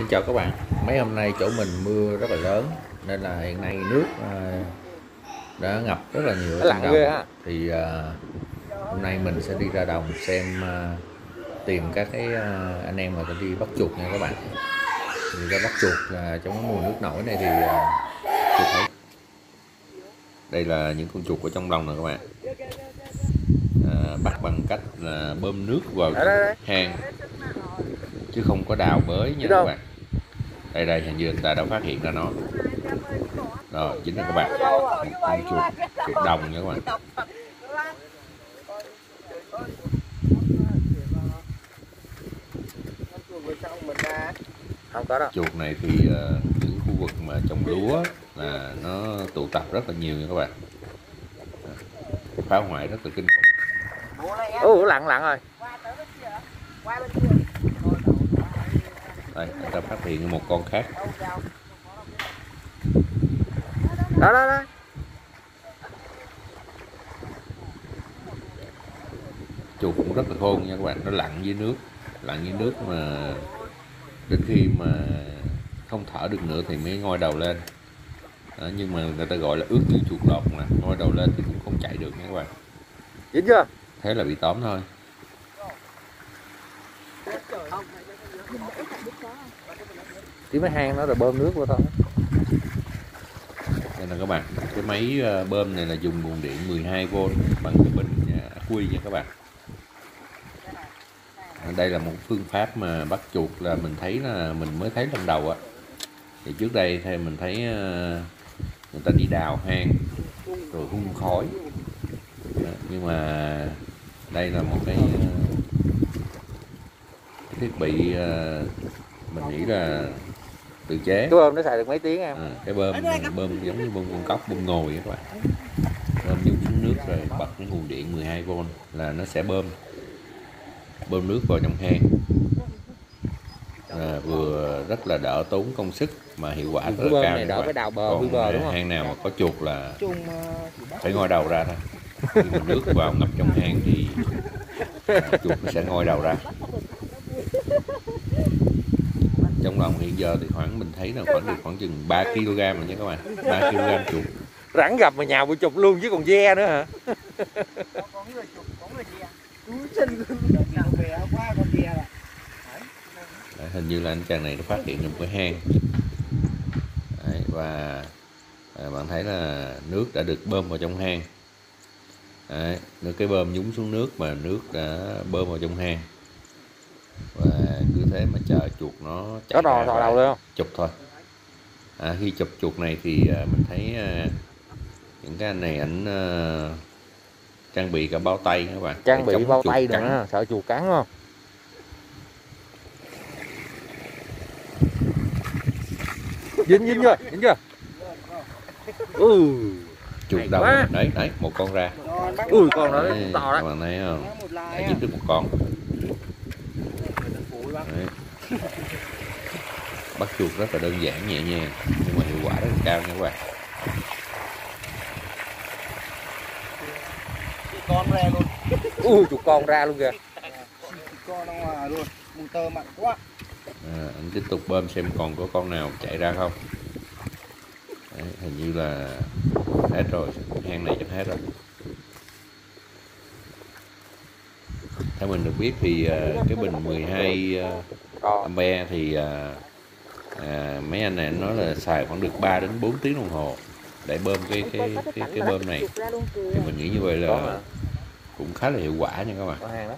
Xin chào các bạn. Mấy hôm nay chỗ mình mưa rất là lớn Nên là hiện nay nước à, đã ngập rất là nhiều ở đồng. Thì à, hôm nay mình sẽ đi ra đồng xem à, Tìm các cái anh em mà đi bắt chuột nha các bạn. Thì ra bắt chuột là trong cái mùa nước nổi này thì chuột thấy. Đây là những con chuột ở trong đồng nè các bạn. À, Bắt bằng cách là bơm nước vào hang chứ không có đào bới nha các bạn đây đây hình như người ta đã phát hiện ra nó. Rồi chính là các bạn. Một con chuột chuột đồng nha các bạn. Không có đâu. Chuột này thì ờ, những khu vực mà trồng lúa là nó tụ tập rất là nhiều nha các bạn. Phá hoại rất là kinh khủng. Ủa lặng lặng rồi đây người ta phát hiện một con khác. Đó đó đó. Chuột cũng rất là khôn nha các bạn nó lặn dưới nước lặn dưới nước mà đến khi mà không thở được nữa thì mới ngoi đầu lên. Đó, nhưng mà người ta gọi là ướt như chuột lột mà ngoi đầu lên thì cũng không chạy được nha các bạn. Dính chưa? Thế là bị tóm thôi chỉ mấy hang nó rồi bơm nước vô thôi. Đây là các bạn cái máy ờ, bơm này là dùng nguồn điện 12V bằng cái bình ờ, quy nha các bạn. Đây là một phương pháp mà bắt chuột là mình thấy là mình mới thấy lần đầu á. Thì trước đây thì mình thấy ờ, người ta đi đào hang rồi hung khói. Đó, nhưng mà đây là một cái thiết bị mình nghĩ là tự chế. Cái bơm nó xài được mấy tiếng em? À, cái bơm bơm giống như bơm con cốc bơm ngồi vậy các bạn. Bơm nhúng xuống nước rồi bật cái nguồn điện 12V là nó sẽ bơm. Bơm nước vào trong hang. À, vừa rất là đỡ tốn công sức mà hiệu quả rất là cao này đỡ phải đào bờ còn bờ đúng không? hang nào mà có chuột là chung phải ngoi đầu ra thôi khi mà nước vào ngập trong hang thì à, chuột nó sẽ ngoi đầu ra trong lòng hiện giờ thì khoảng mình thấy là khoảng được khoảng chừng 3 kg rồi nha các bạn. 3 kg chuột. Rắn gặp mà nhào bị chụp luôn chứ còn ve nữa hả? Đấy, hình như là anh chàng này nó phát hiện được một cái hang. Đấy, và à, bạn thấy là nước đã được bơm vào trong hang. Đấy, nước cái bơm nhúng xuống nước mà nước đã bơm vào trong hang và cứ thế mà chờ chuột nó chạy có đò đầu luôn không? chụp thôi. À, khi chụp chuột này thì à, mình thấy à, những cái anh này ảnh à, trang bị cả bao tay các bạn. Trang bị bao tay cắn. nữa sợ chuột cắn không dính dính chưa? Dính chưa? Ừ. Chuột quá. đấy đấy một con ra. Rồi ui con đó Đấy, to các đó bạn thấy không? Đã dính được một con. Đấy. Bắt chuột rất là đơn giản nhẹ nhàng nhưng mà hiệu quả rất là cao nha các bạn. Con re luôn. Ui chuột con ra luôn kìa. Con ra ngoài luôn mùi tơ mặn quá. À, anh tiếp tục bơm xem còn có con nào chạy ra không. Đấy, hình như là hết rồi hang này chắc hết rồi. Theo mình được biết thì ờ, cái bình 12 ờ, to ampere thì à, à, mấy anh này nói là xài khoảng được 3 đến 4 tiếng đồng hồ để bơm cái cái cái, cái bơm này. thì mình nghĩ như vậy là cũng khá là hiệu quả nha các bạn. Có hang đó.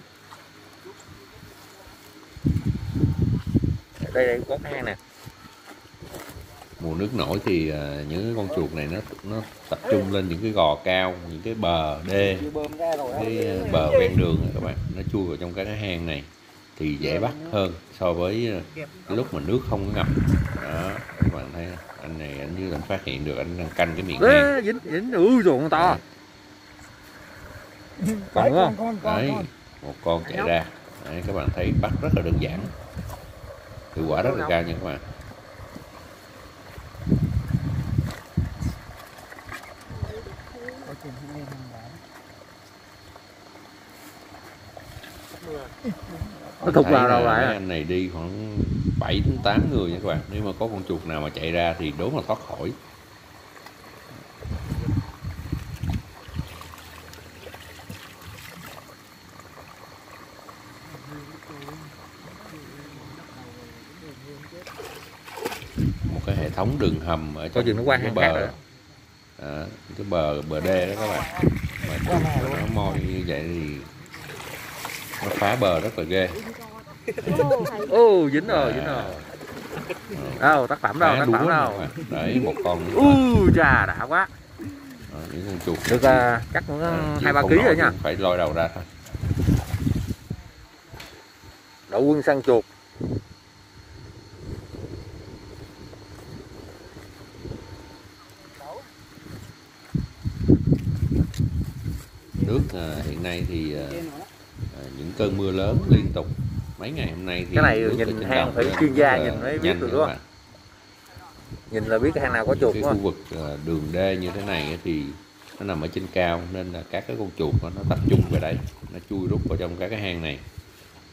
Đây đây có cái hang nè. Mùa nước nổi thì à, những cái con chuột này nó nó tập trung lên những cái gò cao những cái bờ đê cái à, bờ ven đường này các bạn. Nó chui vào trong cái hang này thì dễ bắt hơn so với à, cái lúc mà nước không có ngập. Đó các bạn thấy anh này anh như anh phát hiện được anh đang canh cái miệng Đấy, dính dính ui rồi con to. Còn không con con đấy một con chạy ra. Đấy, các bạn thấy bắt rất là đơn giản. Hiệu quả rất là cao nha các bạn. Có chuyện không nên không bán nó Thấy vào đâu là lại anh này đi khoảng 7 đến 8 người nha các bạn. Nếu mà có con chuột nào mà chạy ra thì đố mà thoát khỏi. Một cái hệ thống đường hầm ở trong chừng nó qua cái bờ. à, cái bờ bờ đê đó các bạn. Mà chuột nó moi như vậy thì nó phá bờ rất là ghê. Ô dính rồi dính À. rồi. Đâu tác phẩm đâu tác phẩm đâu? đấy một con u chà đã quá. Đó, những con chuột được à, À, có chịu hai ba ký rồi nha. phải lôi đầu ra thôi. Đội quân săn chuột. Nước à, hiện nay thì à, à, cơn mưa lớn liên tục mấy ngày hôm nay thì Cái này nhìn hang đồng phải chuyên gia nhìn mới biết được đúng không? nhìn là biết cái hang nào có chuột cái khu vực à, đường đê như thế này thì nó nằm ở trên cao nên là các cái con chuột nó, nó tập trung về đây nó chui rút vào trong các cái hang này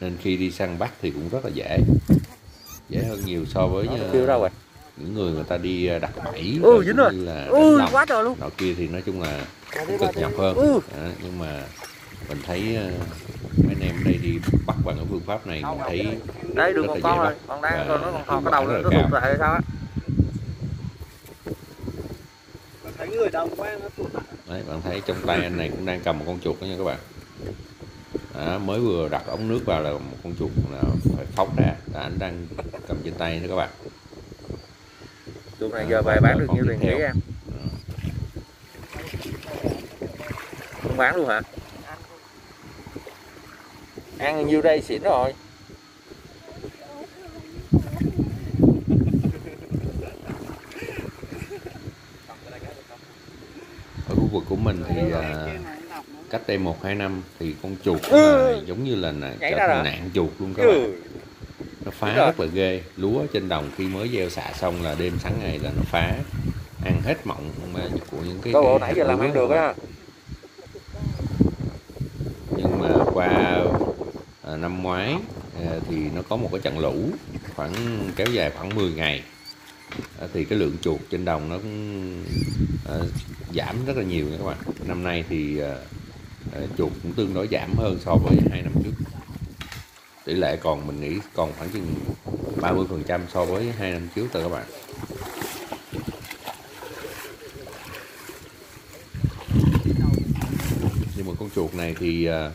nên khi đi săn bắt thì cũng rất là dễ dễ hơn nhiều so với à, kêu đâu rồi những người người ta đi à, đặt bẫy Ừ, rồi dính rồi. như là ui lồng. quá trời luôn nọ kia thì nói chung là cực nhọc hơn Ừ. Đó, nhưng mà mình thấy ờ, mấy anh em ở đây đi bắt bằng cái phương pháp này mình thấy đấy được rất một là con dễ rồi bắt. còn đang còn nó còn cái đầu nó nó thụt lại hay sao á? Thấy người đông quá nó tụt lại. Đấy bạn thấy trong tay anh này cũng đang cầm một con chuột đó nha các bạn. Đó, mới vừa đặt ống nước vào là một con chuột là phải phóng ra. Là anh đang cầm trên tay đó các bạn. Chuột này giờ về bán được nhiêu tiền nghĩ em? Không bán luôn hả ăn nhiêu đây xỉn rồi. Ở khu vực của mình thì à, cách đây một hai năm thì con chuột Ừ. giống như là Nhảy trở thành nạn chuột luôn các bạn. Ừ. nó phá rất là ghê. Lúa trên đồng khi mới gieo xạ xong là đêm sáng ngày là nó phá. Ăn hết mọng mà của những cái có bộ cái nãy giờ làm ăn được á. Nhưng mà qua à, năm ngoái à, thì nó có một cái trận lũ khoảng kéo dài khoảng 10 ngày. À, thì cái lượng chuột trên đồng nó cũng à, giảm rất là nhiều các bạn. Năm nay thì à, à, chuột cũng tương đối giảm hơn so với hai năm trước. Tỷ lệ còn mình nghĩ còn khoảng chừng 30 phần trăm so với hai năm trước rồi các bạn. Nhưng mà con chuột này thì à,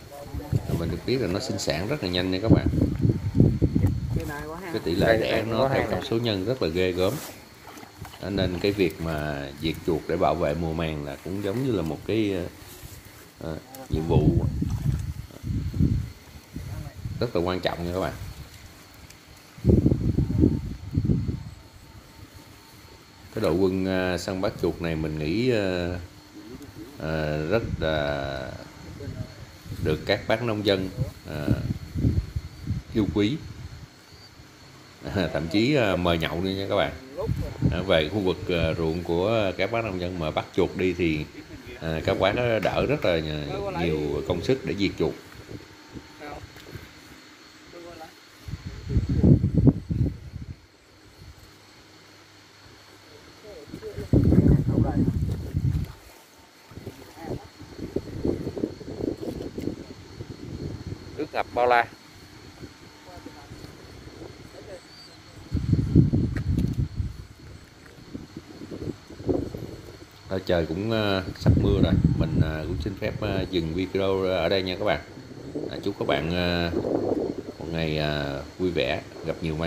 mình được biết là nó sinh sản rất là nhanh nha các bạn. Cái tỷ lệ đẻ nó theo nè. số nhân rất là ghê gớm. Nên cái việc mà diệt chuột để bảo vệ mùa màng là cũng giống như là một cái ờ, nhiệm vụ rất là quan trọng nha các bạn. Cái đội quân ờ, săn bắt chuột này mình nghĩ ờ, ờ, rất là được các bác nông dân à, yêu quý. À, thậm chí à, mời nhậu đi nha các bạn. À, về khu vực à, ruộng của các bác nông dân mà bắt chuột đi thì à, các bác đỡ rất là nhiều công sức để diệt chuột nước ngập bao la. Ờ, trời cũng ờ, sắp mưa rồi. Mình ờ, cũng xin phép dừng video ở đây nha các bạn. À, chúc các bạn một ngày vui vẻ gặp nhiều may